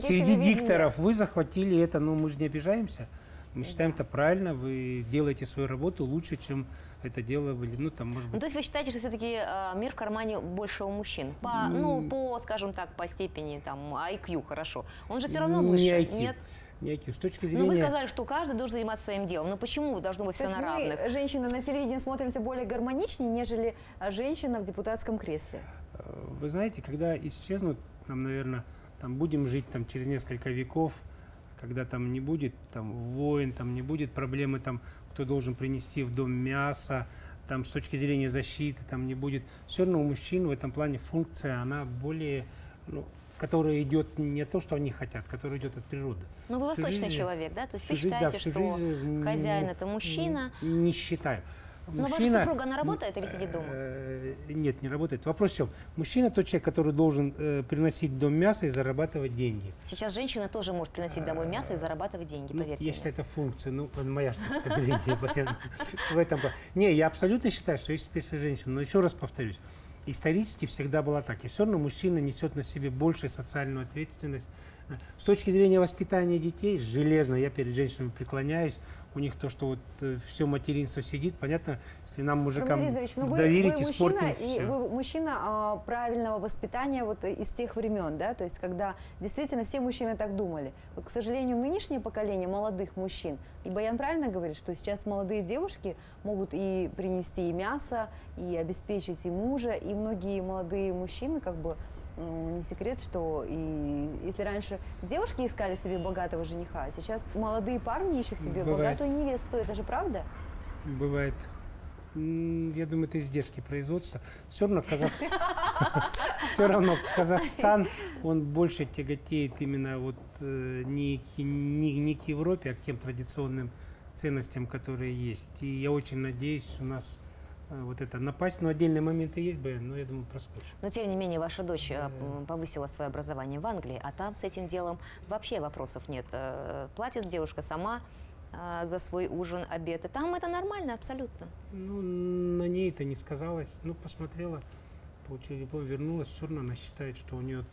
среди дикторов вы захватили это, но мы же не обижаемся. Мы считаем это правильно, вы делаете свою работу лучше, чем это делали, ну там, может Ну, быть, то есть вы считаете, что все-таки мир в кармане больше у мужчин? По, ну, по, скажем так, по степени там IQ, хорошо. Он же все равно не выше. IQ, Нет? Не IQ. С точки Ну, зрения... вы сказали, что каждый должен заниматься своим делом. Но почему должно быть То все на мы, равных? женщины, на телевидении смотримся более гармоничнее, нежели а, женщина в депутатском кресле. Э, Вы знаете, когда исчезнут, там, наверное, там будем жить там через несколько веков, когда там не будет там войн, там не будет проблемы там, кто должен принести в дом мясо, там с точки зрения защиты там не будет. Все равно у мужчин в этом плане функция, она более, ну, которая идет не то, что они хотят, которая идет от природы. Ну, вы восточный жизнь- человек, да? То есть вы жизнь, да, считаете, всю что жизнь, хозяин это мужчина. Не считаю. Но ваша Мужчина- супруга, она работает или сидит дома? Э, Нет, не работает. Вопрос в чем? Мужчина тот человек, который должен э, приносить в дом мясо и зарабатывать деньги. Сейчас женщина тоже может приносить домой мясо и зарабатывать деньги, Ну, поверьте я мне. считаю, это функция, ну, моя понятно. в этом. Не, я абсолютно считаю, что есть специальная женщина, но еще раз повторюсь, исторически всегда было так, и все равно мужчина несет на себе большую социальную ответственность. С точки зрения воспитания детей, железно, я перед женщинами преклоняюсь, у них то, что вот все материнство сидит, понятно, если нам, мужикам, ну вы, доверить, вы испортим мужчина, и всё. вы мужчина а, правильного воспитания вот из тех времен, да, то есть когда действительно все мужчины так думали. Вот, к сожалению, нынешнее поколение молодых мужчин, и Баян правильно говорит, что сейчас молодые девушки могут и принести и мясо, и обеспечить и мужа, и многие молодые мужчины как бы не секрет, что и если раньше девушки искали себе богатого жениха, а сейчас молодые парни ищут себе Бывает. богатую невесту, это же правда? Бывает. Я думаю, это издержки производства. Все равно Казахстан, все равно Казахстан, он больше тяготеет именно вот э, не, не, не к Европе, а к тем традиционным ценностям, которые есть. И я очень надеюсь, у нас э, вот это напасть, но отдельные моменты есть, Баян, но я думаю, проскочим. Но тем не менее, ваша дочь э, м, повысила свое образование в Англии, а там с этим делом вообще вопросов нет. Платит девушка сама э, за свой ужин, обед. И там это нормально абсолютно. Ну, на ней это не сказалось. Ну, посмотрела, получила диплом, вернулась, все равно она считает, что у нее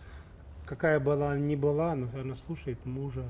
какая была ни была, но она слушает мужа.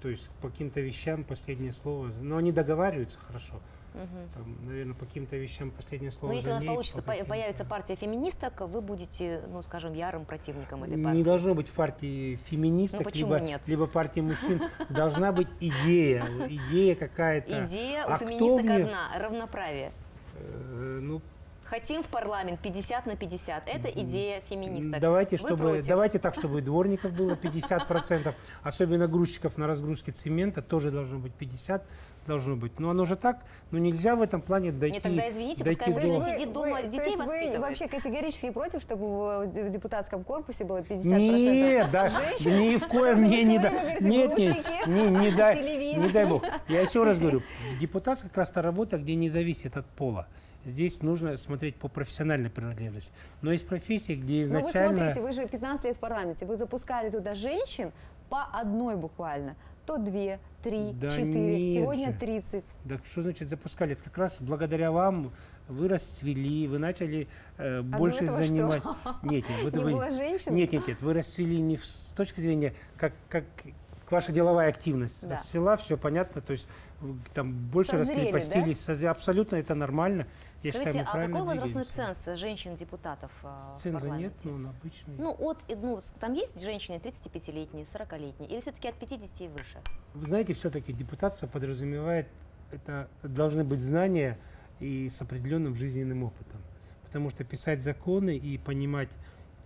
То есть по каким-то вещам последнее слово. Но они договариваются хорошо. Мгм. Там, наверное, по каким-то вещам последнее слово. Но если у нас ней, получится, по появится партия феминисток, вы будете, ну, скажем, ярым противником этой Не партии. должно быть партии феминисток, Ну, либо, нет? либо партии мужчин. Должна быть идея, идея какая-то. Идея А у феминисток одна – равноправие. Э, Ну, Хотим в парламент 50 на 50. Это идея феминисток. Давайте, Вы чтобы, против? давайте так, чтобы и дворников было 50%, особенно грузчиков на разгрузке цемента тоже должно быть 50, должно быть. Но оно же так, но нельзя в этом плане дойти. Нет, тогда извините, дойти пускай до- Вы сидит дома, то детей вы вообще категорически против, чтобы в, в депутатском корпусе было 50% Нет, да, женщин? ни в коем не, не, вы да, нет, нет, не, не дай, не дай бог. Я еще раз говорю, депутатская как раз та работа, где не зависит от пола. Здесь нужно смотреть по профессиональной принадлежности. Но есть профессии, где Ну вы изначально... смотрите, вы же 15 лет в парламенте, вы запускали туда женщин по одной буквально. То две, три, Да четыре, нет сегодня же. 30. Да что значит запускали? Это как раз благодаря вам вы расцвели, вы начали э, А больше этого что? занимать. Нет, нет, вот Не вы- было женщин? Нет, нет, нет, вы расцвели не с точки зрения, как, как ваша деловая активность Да. расцвела, все понятно, то есть там больше Созрели, раскрепостились, созре- абсолютно это нормально. Я Скажите, считаю, мы а правильно какой возрастной двигаемся. ценз женщин-депутатов э, Ценза нет, но он обычный. Ну, от, ну, там есть женщины 35-летние, 40-летние, или все-таки от 50 и выше? Вы знаете, все-таки депутация подразумевает, это должны быть знания и с определенным жизненным опытом. Потому что писать законы и понимать,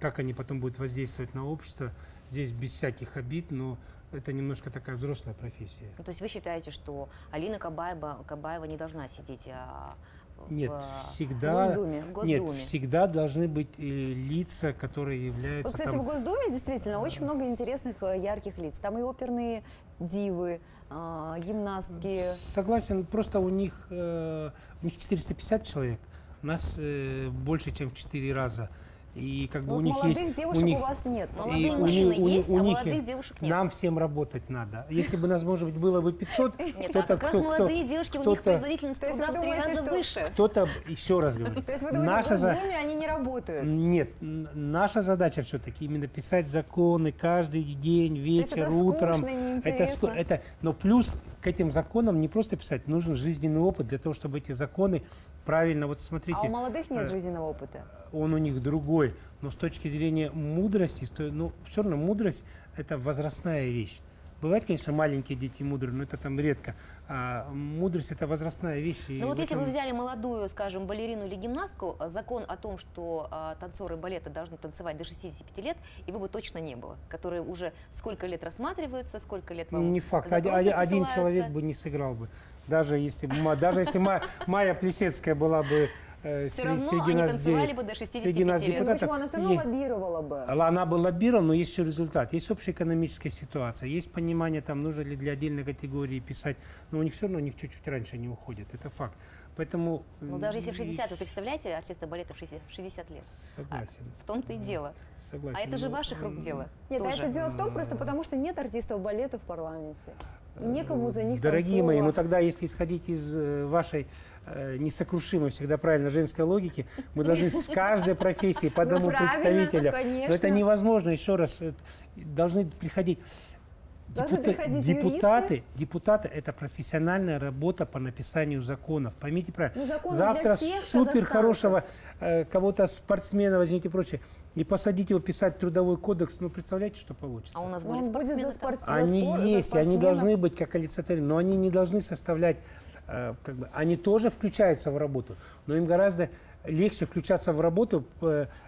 как они потом будут воздействовать на общество, здесь без всяких обид, но это немножко такая взрослая профессия. Ну, то есть вы считаете, что Алина Кабаева, Кабаева не должна сидеть а, в, Нет, в всегда, Госдуме. в нет, Госдуме? всегда должны быть э, лица, которые являются Вот, кстати, там в Госдуме действительно очень много интересных э, ярких лиц. Там и оперные дивы, а, гимнастки. Согласен, просто у них, э, у них 450 человек, у нас э, больше, чем в 4 раза. И как бы Вот у них молодых есть, девушек у у, них, вас нет. Молодые и у мужчины них- у них- есть, у а них молодых есть. девушек нет. Нам всем работать надо. Если бы нас, может быть, было бы 500, Нет, а кто-то, как раз молодые девушки, у них кто-то- производительность труда в три раза выше. кто-то, еще раз говорю, То есть вы думаете, за- они не работают? Нет, наша задача все-таки именно писать законы каждый день, вечер, это утром. скучно, это, неинтересно. ску- это, но плюс к этим законам не просто писать, нужен жизненный опыт для того, чтобы эти законы правильно, вот смотрите, А у молодых нет э, жизненного опыта. он у них другой. Но с точки зрения мудрости, ну, все равно мудрость – это возрастная вещь. Бывают, конечно, маленькие дети мудрые, но это там редко. А мудрость – это возрастная вещь. Ну вот в если бы этом- вы взяли молодую, скажем, балерину или гимнастку, а, закон о том, что а, танцоры балета должны танцевать до 65 лет, его бы точно не было, которые уже сколько лет рассматриваются, сколько лет вам Не факт. Один, один- человек бы не сыграл бы. Даже если, даже если Ма- Майя Плесецкая была бы э, Все равно среди они нас танцевали бы до 65 среди нас лет. Ну почему? Она все равно лоббировала бы. Она бы лоббировала, но есть еще результат. Есть общая экономическая ситуация, есть понимание, там, нужно ли для отдельной категории писать. Но у них все равно у них чуть-чуть раньше они уходят. Это факт. Поэтому... Ну даже если в м, 60, вы представляете артиста балета в 60, в 60 лет? Согласен. В том-то и дело. Согласен. А это же ваших рук дело. Нет, а тоже. это дело в том просто потому, что нет артистов балета в парламенте. И некому за них Дорогие мои, ну тогда, если исходить из э, вашей э, несокрушимой, всегда правильно женской логики, мы должны с каждой профессии по Ну, одному правильно, представителю. конечно. Но это невозможно, еще раз, это должны приходить. Должны Депута- депутаты, депутаты – это профессиональная работа по написанию законов. Поймите правильно. Ну, законы Завтра супер хорошего э, кого-то спортсмена возьмите и прочее, и посадить его писать трудовой кодекс, ну представляете, что получится? А у нас были он будет за спортсмены за Они спор- за есть, и они должны быть как олицетворены, но они не должны составлять, э, как бы, они тоже включаются в работу, но им гораздо легче включаться в работу,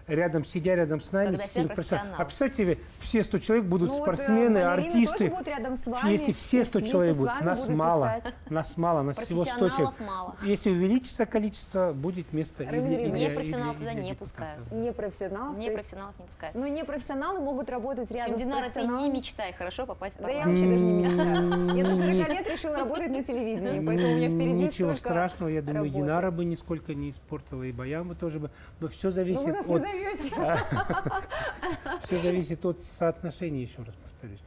рядом сидя рядом с нами. Когда с все теми профессионалы. А представьте себе, все 100 человек будут Ну, вот, спортсмены, балерины артисты. тоже будут рядом с вами, Если все 100 вместе человек будут, нас будут мало, писать. нас мало, нас всего 100 человек. Профессионалов мало. Если увеличится количество, будет место Непрофессионалов и туда не пускают. Не профессионалов. Не профессионалов не пускают. Но не профессионалы могут работать рядом с Динара, ты не мечтай хорошо попасть в Да я вообще даже не мечтаю. Я до 40 Нет. лет решила работать на телевидении, поэтому у меня впереди Ничего страшного, я думаю. Динара бы нисколько не испортила, и Баян бы тоже бы. Но все Ну зависит вы нас не от все зависит от соотношения, еще раз повторюсь.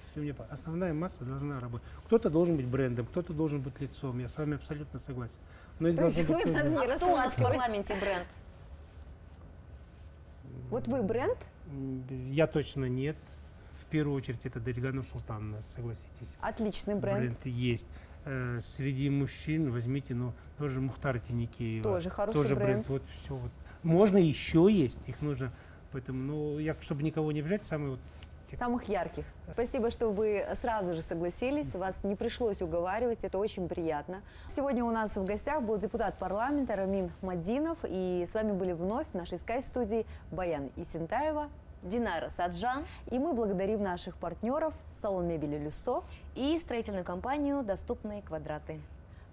Основная масса должна работать. Кто-то должен быть брендом, кто-то должен быть лицом. Я с вами абсолютно согласен. Но их должно быть А кто у нас в парламенте бренд? Вот вы бренд? Я точно нет. В первую очередь это Дарига Султановна, согласитесь. Отличный бренд. Бренд есть. Э, Среди мужчин возьмите, ну, тоже Мухтар Тинікеева. Тоже хороший тоже бренд. Вот все вот. Можно еще есть, их нужно. Поэтому, ну, я, чтобы никого не обижать, самый вот Самых ярких. Спасибо, что вы сразу же согласились. Вас не пришлось уговаривать. Это очень приятно. Сегодня у нас в гостях был депутат парламента Рамин Мадинов. И с вами были вновь в нашей скай-студии Баян Исентаева. Динара Саджан И мы благодарим наших партнеров салон мебели Люсо. и строительную компанию «Доступные квадраты».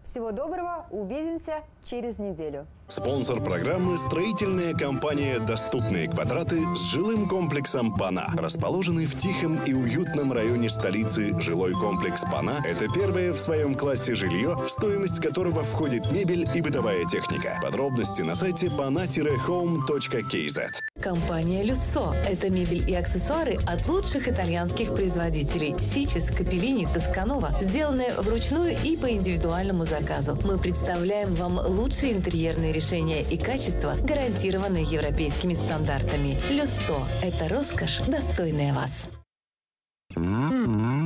Всего доброго. Увидимся через неделю. Спонсор программы – строительная компания «Доступные квадраты» с жилым комплексом «Пана». Расположенный в тихом и уютном районе столицы, жилой комплекс «Пана» – это первое в своем классе жилье, в стоимость которого входит мебель и бытовая техника. Подробности на сайте pana-home.kz. Компания «Люссо» – это мебель и аксессуары от лучших итальянских производителей – Сичес, Капеллини, Тосканова, сделанные вручную и по индивидуальному заказу. Мы представляем вам лучшие интерьерные решения и качество гарантированы европейскими стандартами. Люсо – это роскошь, достойная вас. Mm-hmm.